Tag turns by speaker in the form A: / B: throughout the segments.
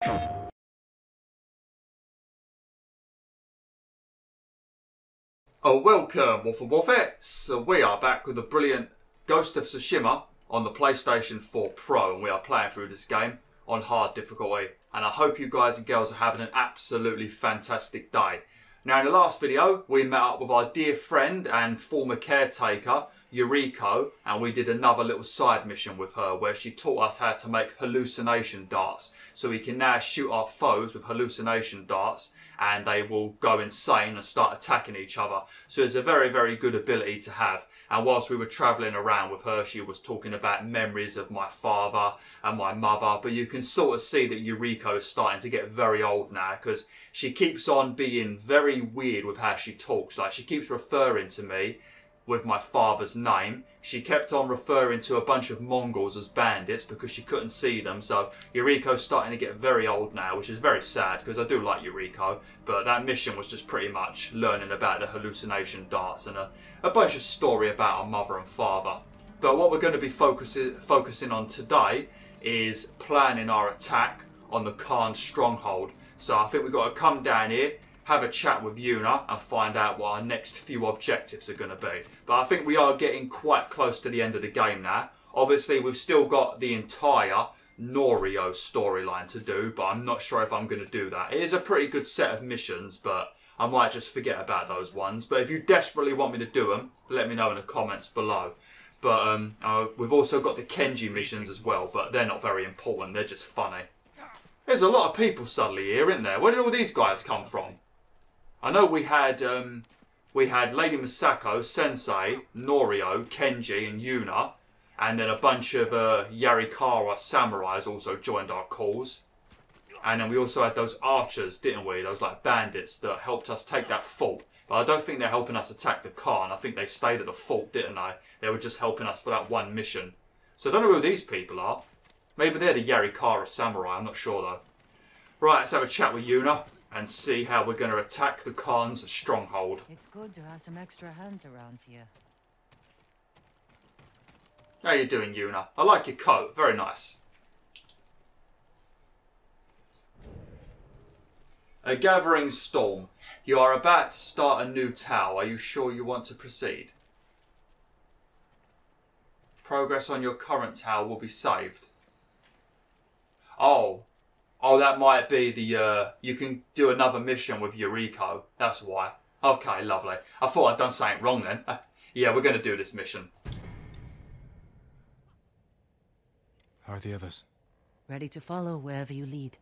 A: Oh, welcome, Wolf and. Uh, we are back with the brilliant Ghost of Tsushima on the PlayStation 4 Pro, and we are playing through this game on hard difficulty. And I hope you guys and girls are having an absolutely fantastic day. Now, in the last video, we met up with our dear friend and former caretaker, Yuriko, and we did another little side mission with her where she taught us how to make hallucination darts. So we can now shoot our foes with hallucination darts and they will go insane and start attacking each other. So it's a very, very good ability to have. And whilst we were travelling around with her, she was talking about memories of my father and my mother. But you can sort of see that Yuriko is starting to get very old now because she keeps on being very weird with how she talks. Like she keeps referring to me with my father's name. She kept on referring to a bunch of Mongols as bandits because she couldn't see them. So Yuriko's starting to get very old now, which is very sad because I do like Yuriko. But that mission was just pretty much learning about the hallucination darts and a, a bunch of story about our mother and father. But what we're going to be focusing, focusing on today is planning our attack on the Khan stronghold. So I think we've got to come down here have a chat with Yuna and find out what our next few objectives are going to be. But I think we are getting quite close to the end of the game now. Obviously, we've still got the entire Norio storyline to do, but I'm not sure if I'm going to do that. It is a pretty good set of missions, but I might just forget about those ones. But if you desperately want me to do them, let me know in the comments below. But um, uh, we've also got the Kenji missions as well, but they're not very important. They're just funny. There's a lot of people suddenly here, isn't there? Where did all these guys come from? I know we had um, we had Lady Masako, Sensei, Norio, Kenji, and Yuna, and then a bunch of uh, Yarikawa samurais also joined our cause. And then we also had those archers, didn't we? Those like bandits that helped us take that fort. But I don't think they're helping us attack the Khan. I think they stayed at the fort, didn't they? They were just helping us for that one mission. So I don't know who these people are. Maybe they're the Yarikawa samurai. I'm not sure though. Right, let's have a chat with Yuna and see how we're going to attack the Khan's stronghold.
B: It's good to have some extra hands around here.
A: How you doing, Yuna? I like your coat. Very nice. A gathering storm. You are about to start a new tower. Are you sure you want to proceed? Progress on your current tower will be saved. Oh, Oh, that might be the, uh, you can do another mission with Yuriko. That's why. Okay, lovely. I thought I'd done something wrong then. yeah, we're going to do this mission.
C: How are the others?
B: Ready to follow wherever you lead.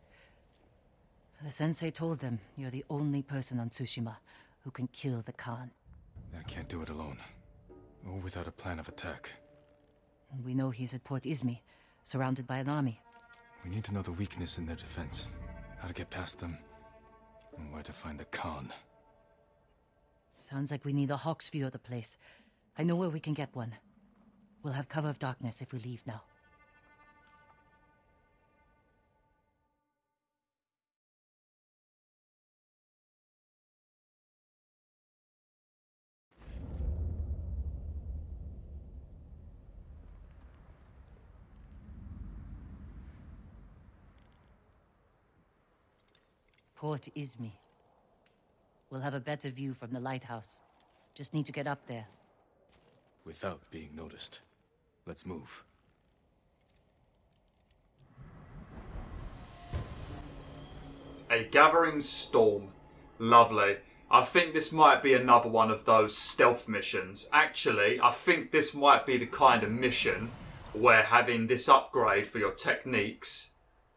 B: The sensei told them you're the only person on Tsushima who can kill the Khan.
C: I can't do it alone. Or without a plan of attack.
B: And we know he's at Port Izumi, surrounded by an army.
C: We need to know the weakness in their defense, how to get past them, and where to find the Khan.
B: Sounds like we need a hawk's view of the place. I know where we can get one. We'll have cover of darkness if we leave now. Port Izumi. We'll have a better view from the lighthouse. Just need to get up there.
C: Without being noticed. Let's move.
A: A gathering storm. Lovely. I think this might be another one of those stealth missions. Actually, I think this might be the kind of mission where having this upgrade for your techniques...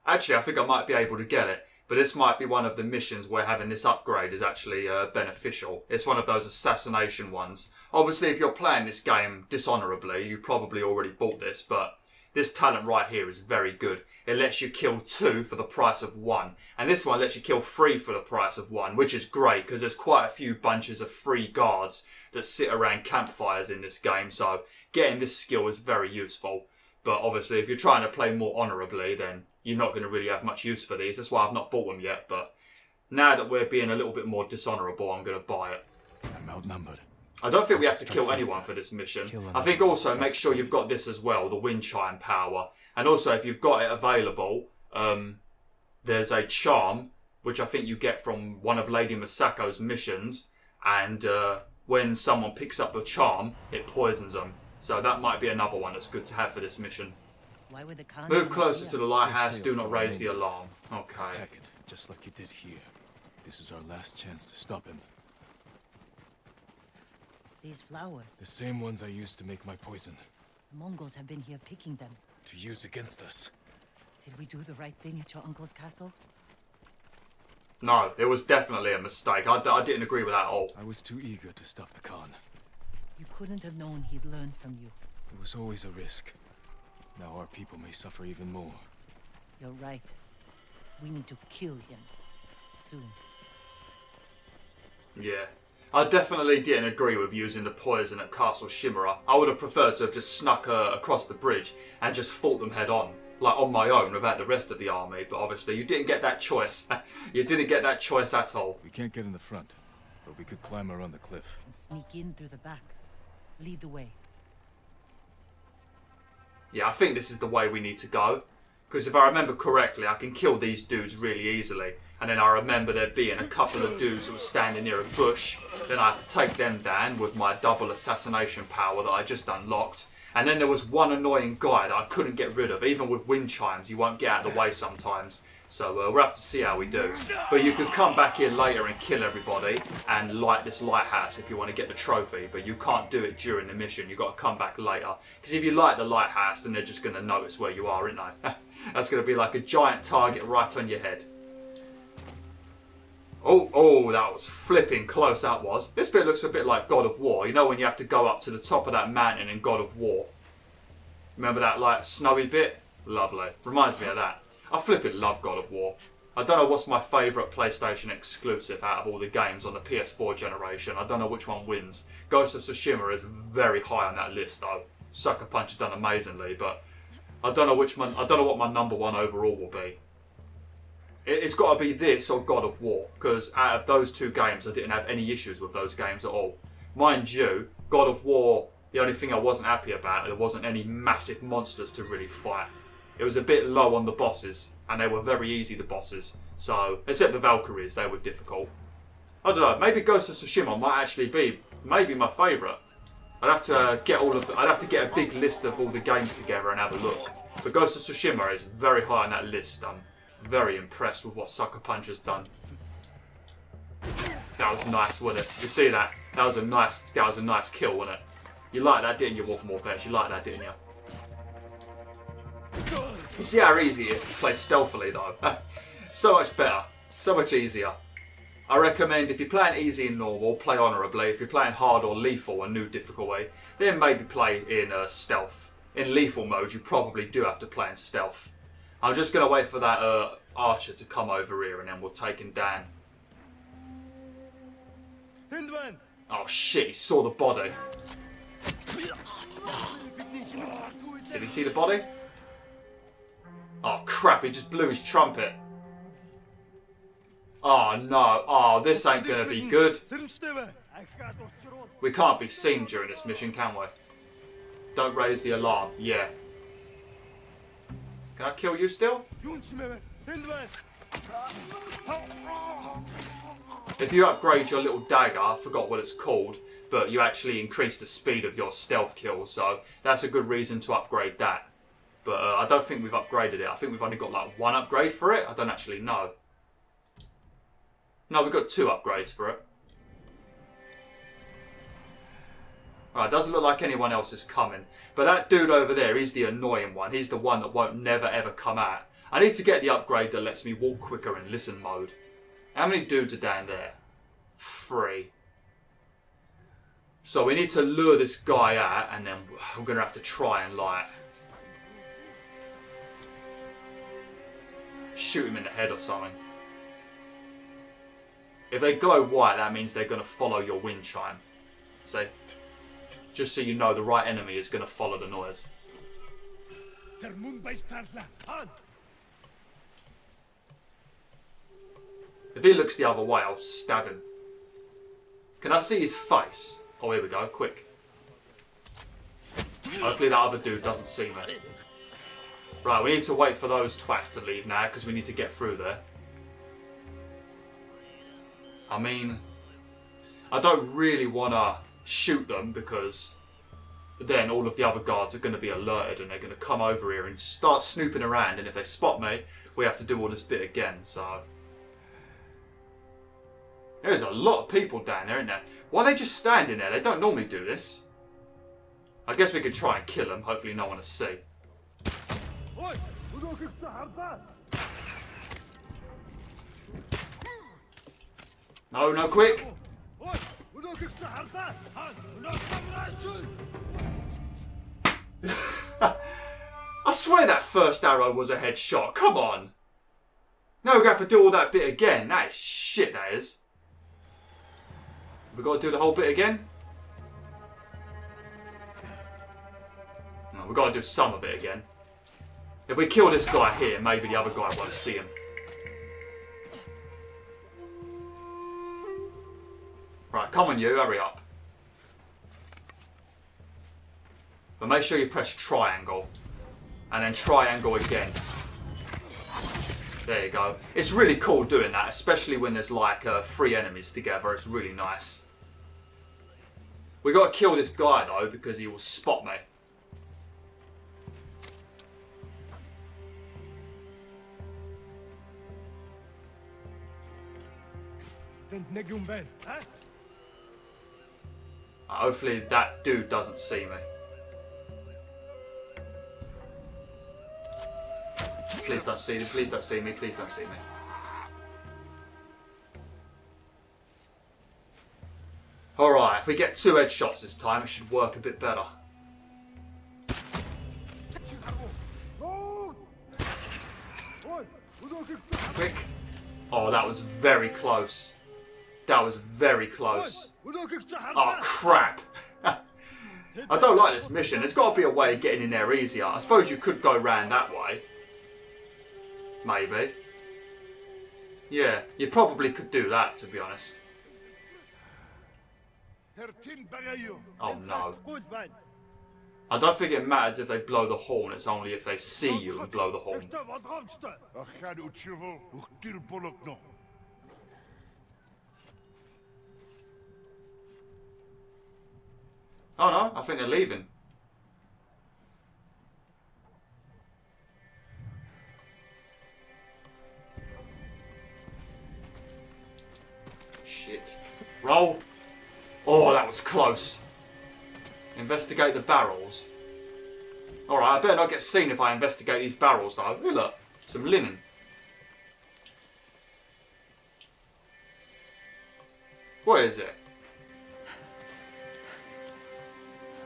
A: Actually, I think I might be able to get it. But this might be one of the missions where having this upgrade is actually uh, beneficial. It's one of those assassination ones. Obviously, if you're playing this game dishonorably, you probably already bought this, but this talent right here is very good. It lets you kill two for the price of one. And this one lets you kill three for the price of one, which is great because there's quite a few bunches of free guards that sit around campfires in this game. So getting this skill is very useful. But obviously, if you're trying to play more honourably, then you're not going to really have much use for these. That's why I've not bought them yet. But now that we're being a little bit more dishonourable, I'm going to buy it.
C: I'm outnumbered.
A: I don't think we have to kill anyone for this mission. I think also make sure you've got this as well, the wind chime power. And also, if you've got it available, um, there's a charm which I think you get from one of Lady Masako's missions, and uh, when someone picks up the charm, it poisons them. So that might be another one that's good to have for this mission.
B: Why would the Khan
A: Move closer to the lighthouse. Do not raise the alarm. Okay.
C: Attack it, just like you did here. This is our last chance to stop him.
B: These flowers.
C: The same ones I used to make my poison.
B: The Mongols have been here picking them.
C: To use against us.
B: Did we do the right thing at your uncle's castle?
A: No, it was definitely a mistake. I, I didn't agree with that at all.
C: I was too eager to stop the Khan.
B: You couldn't have known he'd learn from you.
C: It was always a risk. Now our people may suffer even more.
B: You're right. We need to kill him. Soon.
A: Yeah. I definitely didn't agree with using the poison at Castle Shimura. I would have preferred to have just snuck uh, across the bridge and just fought them head on, like on my own without the rest of the army. But obviously, you didn't get that choice. you didn't get that choice at all.
C: We can't get in the front, but we could climb around the cliff.
B: And sneak in through the back. Lead the way.
A: Yeah, I think this is the way we need to go. Because if I remember correctly, I can kill these dudes really easily. And then I remember there being a couple of dudes that were standing near a bush. Then I have to take them down with my double assassination power that I just unlocked. And then there was one annoying guy that I couldn't get rid of. Even with wind chimes, you won't get out of the way sometimes. So uh, we'll have to see how we do. But you can come back here later and kill everybody and light this lighthouse if you want to get the trophy. But you can't do it during the mission. You've got to come back later. Because if you light the lighthouse, then they're just going to notice where you are, aren't they? That's going to be like a giant target right on your head. Oh, oh, that was flipping close, that was. This bit looks a bit like God of War. You know when you have to go up to the top of that mountain in God of War? Remember that, like, snowy bit? Lovely. Reminds me of that. I flipping love God of War. I don't know what's my favourite PlayStation exclusive out of all the games on the PS4 generation. I don't know which one wins. Ghost of Tsushima is very high on that list, though. Sucker Punch has done amazingly, but I don't know which one. I don't know what my number one overall will be. It's got to be this or God of War, because out of those two games, I didn't have any issues with those games at all. Mind you, God of War, the only thing I wasn't happy about, there wasn't any massive monsters to really fight. It was a bit low on the bosses, and they were very easy, the bosses. So, except the Valkyries, they were difficult. I don't know, maybe Ghost of Tsushima might actually be maybe my favourite. I'd have to uh, get all of the, I'd have to get a big list of all the games together and have a look. But Ghost of Tsushima is very high on that list. I'm very impressed with what Sucker Punch has done. That was nice, wasn't it? You see that? That was a nice that was a nice kill, wasn't it? You like that, didn't you, Wolf Morpheus? You like that, didn't you? You see how easy it is to play stealthily though? so much better. So much easier. I recommend if you're playing easy and normal, play honourably. If you're playing hard or lethal, a new difficulty, then maybe play in uh, stealth. In lethal mode, you probably do have to play in stealth. I'm just going to wait for that uh, archer to come over here and then we'll take him down. Oh shit, he saw the body. Did he see the body? Oh crap, he just blew his trumpet. Oh no, oh this ain't gonna be good. We can't be seen during this mission, can we? Don't raise the alarm, yeah. Can I kill you still? If you upgrade your little dagger, I forgot what it's called, but you actually increase the speed of your stealth kill, so that's a good reason to upgrade that. But uh, I don't think we've upgraded it. I think we've only got like one upgrade for it. I don't actually know. No, we've got two upgrades for it. Alright, doesn't look like anyone else is coming. But that dude over there, he's the annoying one. He's the one that won't never ever come out. I need to get the upgrade that lets me walk quicker in listen mode. How many dudes are down there? Three. So we need to lure this guy out and then we're going to have to try and like... Shoot him in the head or something. If they glow white, that means they're going to follow your wind chime. See? Just so you know, the right enemy is going to follow the noise. If he looks the other way, I'll stab him. Can I see his face? Oh, here we go. Quick. Hopefully that other dude doesn't see me. Right, we need to wait for those twats to leave now because we need to get through there. I mean, I don't really want to shoot them because then all of the other guards are going to be alerted and they're going to come over here and start snooping around. And if they spot me, we have to do all this bit again. So there's a lot of people down there, isn't there? Why are they just standing there? They don't normally do this. I guess we could try and kill them. Hopefully, no one will see. No, no, quick! I swear that first arrow was a headshot. Come on! Now we're going to have to do all that bit again. That is shit, that is. We've got to do the whole bit again? No, we've got to do some of it again. If we kill this guy here, maybe the other guy won't see him. Right, come on you, hurry up. But make sure you press triangle. And then triangle again. There you go. It's really cool doing that, especially when there's like uh, three enemies together. It's really nice. We got to kill this guy though, because he will spot me. Hopefully that dude doesn't see me. Please don't see me, please don't see me, please don't see me. Alright, if we get two headshots this time, it should work a bit better. Quick. Oh, that was very close. That was very close. Oh, crap. I don't like this mission. There's got to be a way of getting in there easier. I suppose you could go round that way. Maybe. Yeah, you probably could do that, to be honest. Oh no. I don't think it matters if they blow the horn, it's only if they see you and blow the horn. Oh no, I think they're leaving. Shit. Roll. Oh, that was close. Investigate the barrels. Alright, I better not get seen if I investigate these barrels though. Hey, look, some linen. What is it?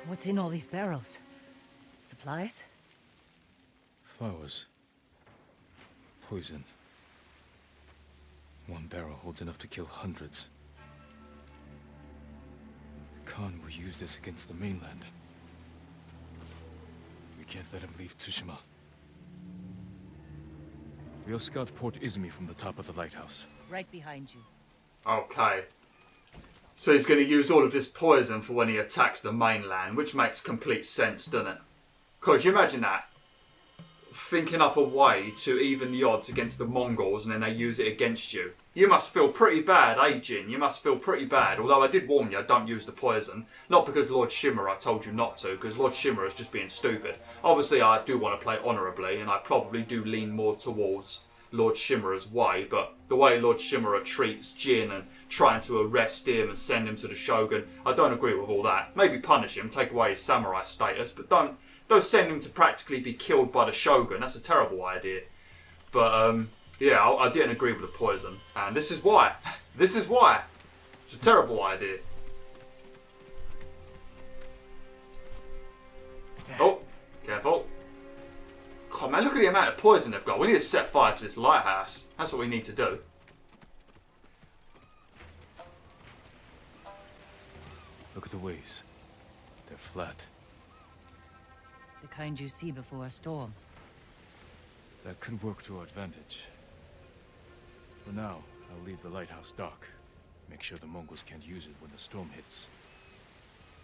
B: What's in all these barrels? Supplies?
C: Flowers. Poison. One barrel holds enough to kill hundreds. The Khan will use this against the mainland. We can't let him leave Tsushima. We'll scout Port Izumi from the top of the lighthouse.
B: Right behind you.
A: Oh, okay. So he's going to use all of this poison for when he attacks the mainland, which makes complete sense, doesn't it? Could you imagine that? Thinking up a way to even the odds against the Mongols and then they use it against you. You must feel pretty bad, eh, Jin? You must feel pretty bad. Although I did warn you, don't use the poison. Not because Lord Shimura told you not to, because Lord Shimura is just being stupid. Obviously, I do want to play honourably, and I probably do lean more towards Lord Shimura's way, but the way Lord Shimura treats Jin and trying to arrest him and send him to the Shogun, I don't agree with all that. Maybe punish him, take away his samurai status, but don't don't send him to practically be killed by the Shogun. That's a terrible idea. But um, yeah, I, I didn't agree with the poison, and this is why. this is why. It's a terrible idea. Oh, careful. God, man, look at the amount of poison they've got. We need to set fire to this lighthouse. That's what we need to do.
C: Look at the waves. They're flat.
B: The kind you see before a storm.
C: That could work to our advantage. For now, I'll leave the lighthouse dark. Make sure the Mongols can't use it when the storm hits.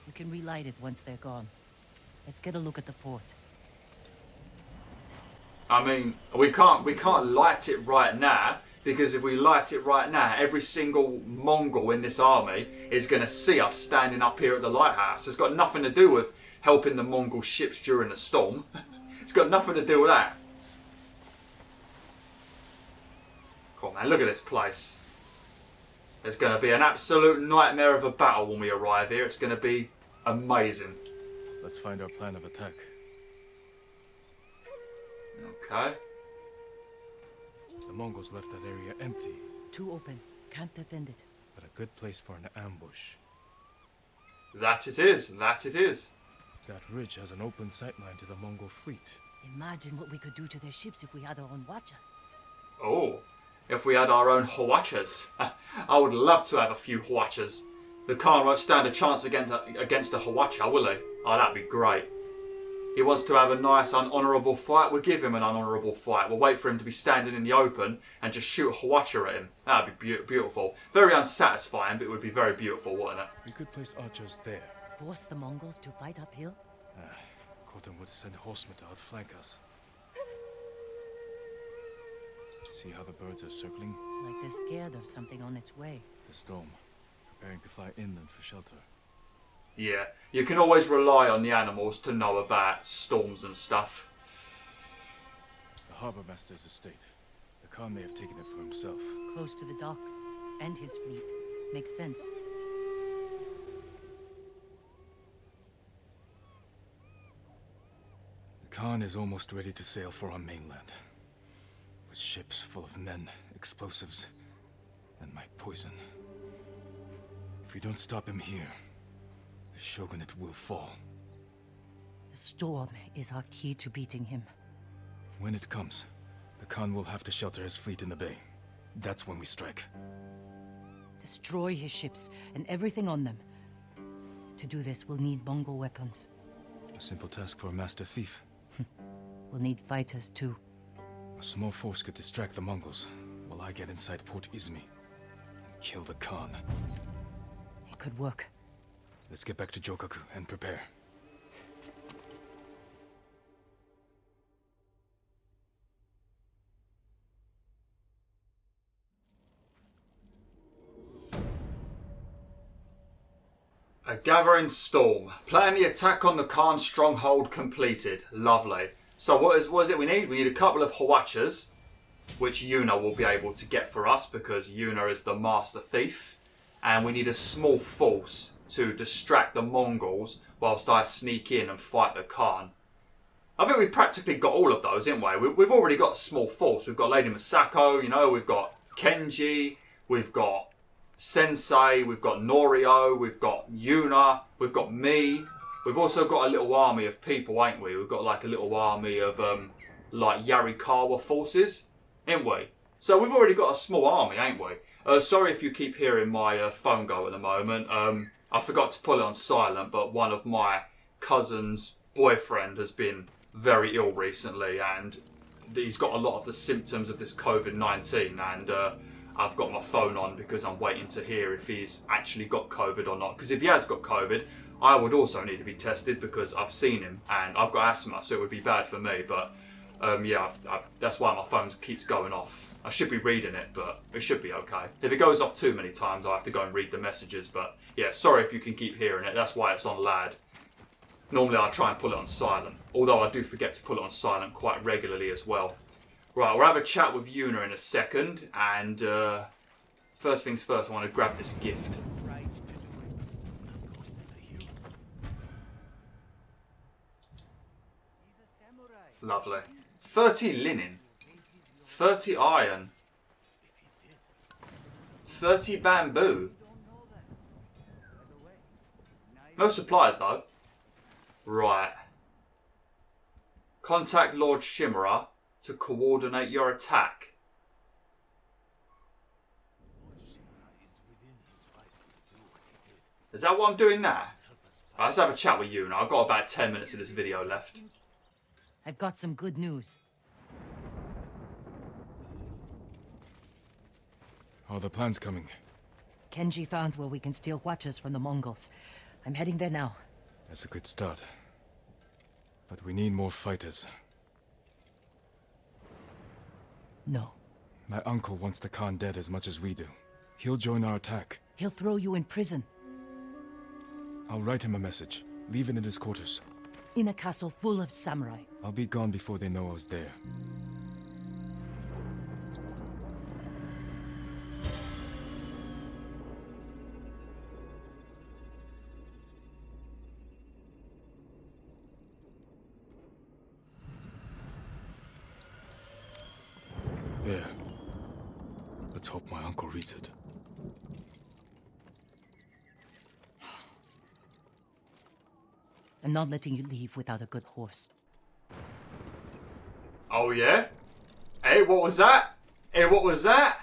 B: You can relight it once they're gone. Let's get a look at the port.
A: I mean, we can't we can't light it right now because if we light it right now, every single Mongol in this army is going to see us standing up here at the lighthouse. It's got nothing to do with helping the Mongol ships during a storm. it's got nothing to do with that. Come on, man, look at this place. It's going to be an absolute nightmare of a battle when we arrive here. It's going to be amazing.
C: Let's find our plan of attack.
A: Okay.
C: The Mongols left that area empty,
B: Too open. Can't defend it.
C: but a good place for an ambush.
A: That it is. That it is.
C: That ridge has an open sightline to the Mongol fleet.
B: Imagine what we could do to their ships if we had our own Hwachas.
A: Oh, if we had our own Hwachas. I would love to have a few Hwachas. The Khan won't stand a chance against a, against a Hwacha, will he? Oh, that'd be great. He wants to have a nice, unhonourable fight. We'll give him an unhonourable fight. We'll wait for him to be standing in the open and just shoot a Hwacha at him. That'd be be- beautiful. Very unsatisfying, but it would be very beautiful, wouldn't it?
C: We could place archers there.
B: Force the Mongols to fight uphill?
C: Ah, Khotun would send horsemen to outflank us. See how the birds are circling?
B: Like they're scared of something on its way.
C: The storm. Preparing to fly inland for shelter.
A: Yeah, you can always rely on the animals to know about storms and stuff.
C: The harbor master's estate. The Khan may have taken it for himself.
B: Close to the docks. And his fleet. Makes sense.
C: The Khan is almost ready to sail for our mainland. With ships full of men, explosives, and my poison. If we don't stop him here, the shogunate will fall.
B: The storm is our key to beating him.
C: When it comes, the Khan will have to shelter his fleet in the bay. That's when we strike.
B: Destroy his ships and everything on them. To do this, we'll need Mongol weapons.
C: A simple task for a master thief. Hm.
B: We'll need fighters too.
C: A small force could distract the Mongols, while I get inside Port Izumi and kill the Khan.
B: It could work.
C: Let's get back to Jokaku and prepare.
A: A gathering storm. Plan the attack on the Khan stronghold completed. Lovely. So what is what is it we need? We need a couple of Hwachas, which Yuna will be able to get for us because Yuna is the master thief. And we need a small force to distract the Mongols whilst I sneak in and fight the Khan. I think we've practically got all of those, haven't we? We- We've already got a small force. We've got Lady Masako, you know, we've got Kenji, we've got Sensei, we've got Norio, we've got Yuna, we've got me. We've also got a little army of people, ain't we? We've got like a little army of um, like Yarikawa forces, ain't we? So we've already got a small army, ain't we? Uh, sorry if you keep hearing my uh, phone go at the moment. Um, I forgot to put it on silent, but one of my cousin's boyfriend has been very ill recently, and he's got a lot of the symptoms of this COVID 19. And uh, I've got my phone on because I'm waiting to hear if he's actually got COVID or not. Because if he has got COVID, I would also need to be tested because I've seen him and I've got asthma, so it would be bad for me. But um, yeah, I, I, that's why my phone keeps going off. I should be reading it, but it should be okay. If it goes off too many times, I have to go and read the messages. But yeah, sorry if you can keep hearing it. That's why it's on lad. Normally I try and pull it on silent, although I do forget to pull it on silent quite regularly as well. Right, we'll have a chat with Yuna in a second, and uh, first things first, I want to grab this gift. Lovely. 30 linen. 30 iron. 30 bamboo. No supplies though. Right. Contact Lord Shimura to coordinate your attack. Is that what I'm doing now? Right, let's have a chat with you now. I've got about 10 minutes of this video left.
B: I've got some good news.
C: Are the plans coming?
B: Kenji found where we can steal Hwachas from the Mongols. I'm heading there now.
C: That's a good start. But we need more fighters.
B: No.
C: My uncle wants the Khan dead as much as we do. He'll join our attack.
B: He'll throw you in prison.
C: I'll write him a message. Leave it in his quarters.
B: In a castle full of samurai.
C: I'll be gone before they know I was there. There. Hope my uncle reads it.
B: I'm not letting you leave without a good horse.
A: Oh yeah? Hey, what was that? Hey, what was that?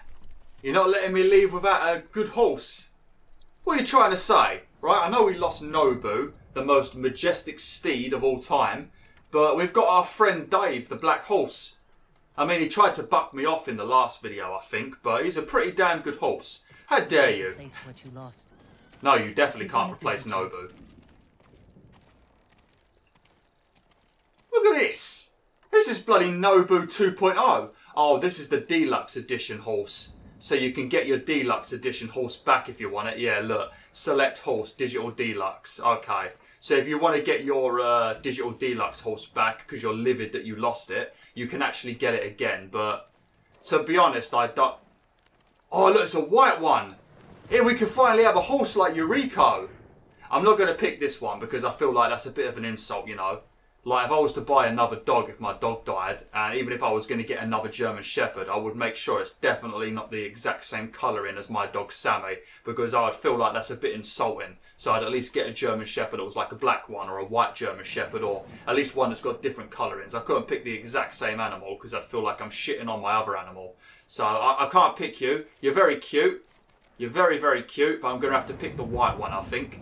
A: You're not letting me leave without a good horse. What are you trying to say? Right, I know we lost Nobu, the most majestic steed of all time, but we've got our friend Dave, the black horse. I mean, he tried to buck me off in the last video, I think, but he's a pretty damn good horse. How dare you?
B: You.
A: No, you definitely can't replace
B: these a chance.
A: Nobu. Look at this! This is bloody Nobu 2.0. Oh, this is the deluxe edition horse. So you can get your deluxe edition horse back if you want it. Yeah, look. Select horse, digital deluxe. Okay. So if you want to get your uh, digital deluxe horse back because you're livid that you lost it, you can actually get it again. But to be honest, I don't. Oh, look, it's a white one. Here we can finally have a horse like Eureka. I'm not going to pick this one because I feel like that's a bit of an insult, you know. Like if I was to buy another dog if my dog died, and even if I was going to get another German Shepherd, I would make sure it's definitely not the exact same colouring as my dog Sammy because I would feel like that's a bit insulting. So I'd at least get a German Shepherd that was like a black one or a white German Shepherd or at least one that's got different colourings. I couldn't pick the exact same animal because I'd feel like I'm shitting on my other animal. So I, I can't pick you. You're very cute. You're very, very cute, but I'm going to have to pick the white one, I think.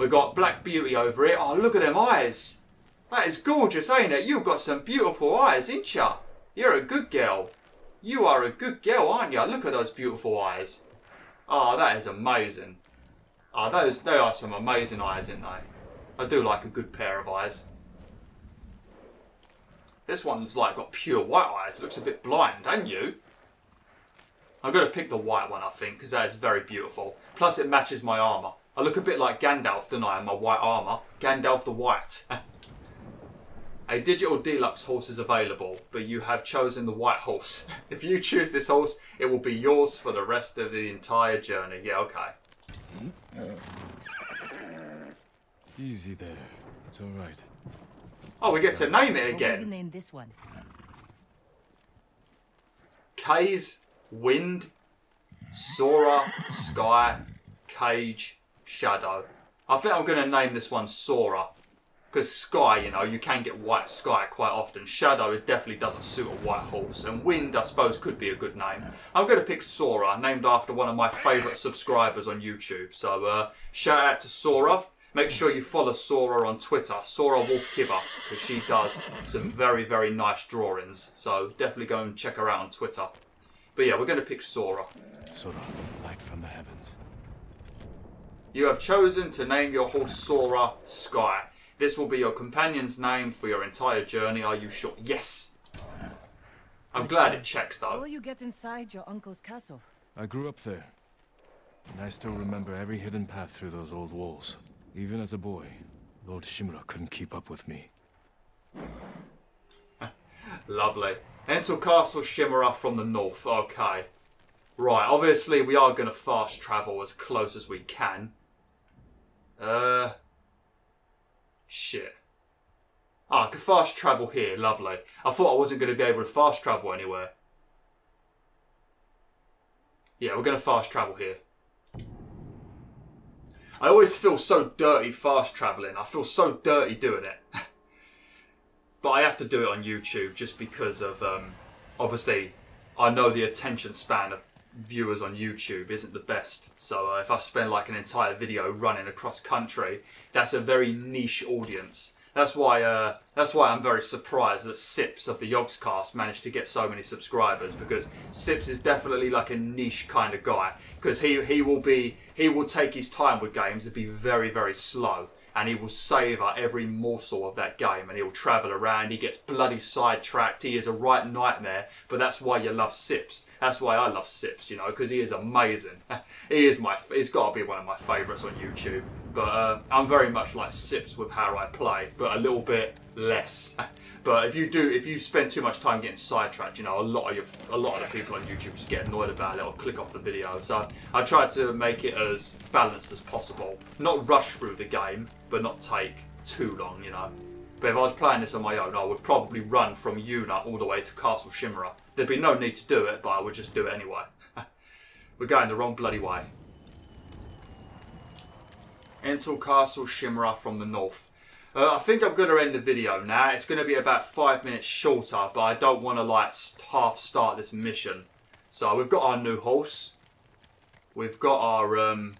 A: We've got Black Beauty over here. Oh, look at them eyes. That is gorgeous, ain't it? You've got some beautiful eyes, ain't ya? You're a good girl. You are a good girl, aren't you? Look at those beautiful eyes. Oh, that is amazing. Ah, oh, those, they are some amazing eyes, aren't they? I do like a good pair of eyes. This one's like got pure white eyes. It looks a bit blind, ain't you? I'm going to pick the white one, I think, because that is very beautiful. Plus, it matches my armour. I look a bit like Gandalf, don't I, in my white armour. Gandalf the White. a digital deluxe horse is available, but you have chosen the white horse. if you choose this horse, it will be yours for the rest of the entire journey. Yeah, okay. Hmm?
C: Easy there. It's alright.
A: Oh, we get to name it again.
B: What will you
A: again.
B: name this one?
A: Kaze, Wind, Sora, Sky, Kage, Shadow. I think I'm going to name this one Sora. Because Sky, you know, you can get white Sky quite often. Shadow, it definitely doesn't suit a white horse. And Wind, I suppose, could be a good name. I'm going to pick Sora, named after one of my favourite subscribers on YouTube. So, uh, shout out to Sora. Make sure you follow Sora on Twitter, Sora Wolf Kibber, because she does some very, very nice drawings. So, definitely go and check her out on Twitter. But yeah, we're going to pick Sora.
C: Sora, light from the heavens.
A: You have chosen to name your horse Sora Sky. This will be your companion's name for your entire journey. Are you sure? Yes. I'm glad it checks
B: How
A: though.
B: will you get inside your uncle's castle?
C: I grew up there. And I still remember every hidden path through those old walls. Even as a boy, Lord Shimura couldn't keep up with me.
A: Lovely. Enter Castle Shimura from the north. Okay. Right, obviously we are going to fast travel as close as we can. Uh. Shit. Ah, I can fast travel here. Lovely. I thought I wasn't going to be able to fast travel anywhere. Yeah, we're going to fast travel here. I always feel so dirty fast traveling. I feel so dirty doing it. but I have to do it on YouTube just because of um, obviously I know the attention span of viewers on YouTube isn't the best. So uh, if I spend like an entire video running across country, that's a very niche audience. That's why uh, that's why I'm very surprised that Sips of the Yogscast managed to get so many subscribers because Sips is definitely like a niche kind of guy because he he will be he will take his time with games and be very very slow and he will savour every morsel of that game and he'll travel around. He gets bloody sidetracked. He is a right nightmare, but that's why you love Sips. That's why I love Sips, you know, because he is amazing. he is my, he's got to be one of my favourites on YouTube. But uh, I'm very much like Sips with how I play, but a little bit less. But if you do, if you spend too much time getting sidetracked, you know, a lot of your, a lot of the people on YouTube just get annoyed about it or click off the video. So I try to make it as balanced as possible. Not rush through the game, but not take too long, you know. But if I was playing this on my own, I would probably run from Yuna all the way to Castle Shimura. There'd be no need to do it, but I would just do it anyway. We're going the wrong bloody way. Enter Castle Shimura from the north. Uh, I think I'm going to end the video now. It's going to be about five minutes shorter, but I don't want to like half start this mission. So we've got our new horse. We've got our um,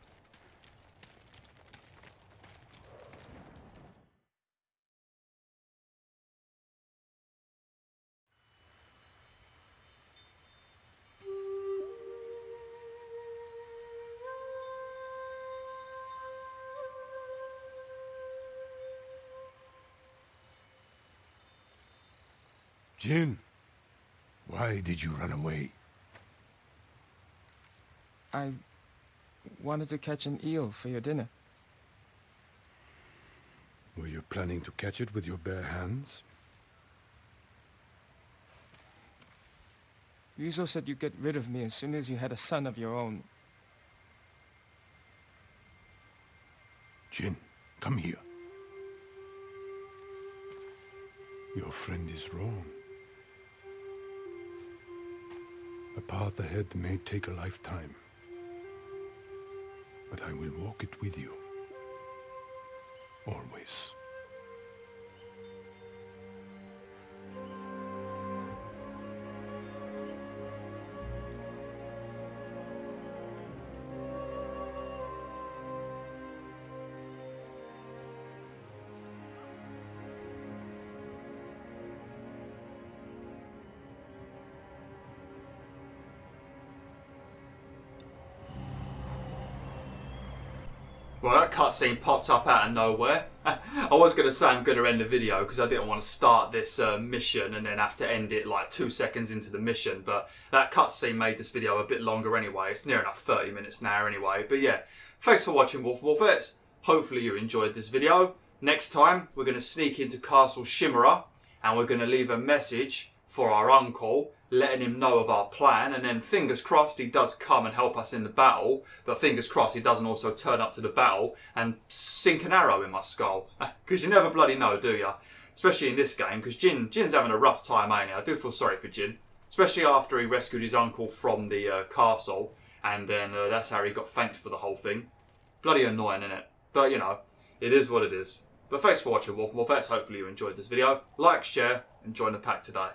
D: Jin, why did you run away?
E: I wanted to catch an eel for your dinner.
D: Were you planning to catch it with your bare hands?
E: Ryuzo said you'd get rid of me as soon as you had a son of your own.
D: Jin, come here. Your friend is wrong. The path ahead may take a lifetime. But I will walk it with you. Always.
A: Cutscene popped up out of nowhere. I was going to say I'm going to end the video because I didn't want to start this uh, mission and then have to end it like two seconds into the mission. But that cutscene made this video a bit longer anyway. It's near enough 30 minutes now anyway. But yeah, thanks for watching Wolf Wolfettes. Hopefully you enjoyed this video. Next time, we're going to sneak into Castle Shimura and we're going to leave a message for our uncle letting him know of our plan, and then fingers crossed he does come and help us in the battle, but fingers crossed he doesn't also turn up to the battle and sink an arrow in my skull. Because you never bloody know, do you? Especially in this game, because Jin, Jin's having a rough time, ain't he? I do feel sorry for Jin. Especially after he rescued his uncle from the uh, castle, and then uh, that's how he got thanked for the whole thing. Bloody annoying, innit? But, you know, it is what it is. But thanks for watching, Wolf Wolfettes. Hopefully you enjoyed this video. Like, share, and join the pack today.